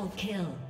Double kill.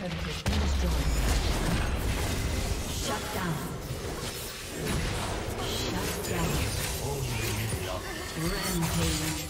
Shut down. Rampage.